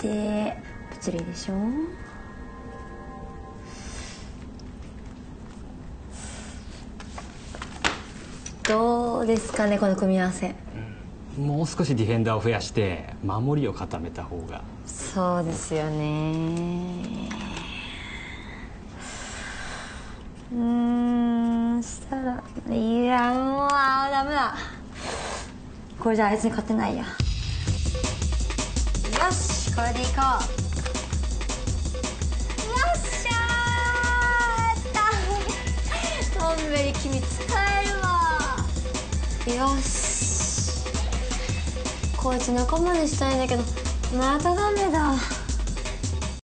て物理でしょどうですかねこの組み合わせ。もう少しディフェンダーを増やして守りを固めた方が。そうですよね。うーんしたらいやもうダメだ。これじゃあいつに勝てないやこれでいこう。よっしゃー。やったトンベリ君使えるわ。よし。こいつ仲間にしたいんだけどまたダメだ。